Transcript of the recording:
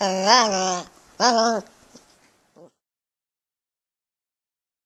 으아, 으아, 으아.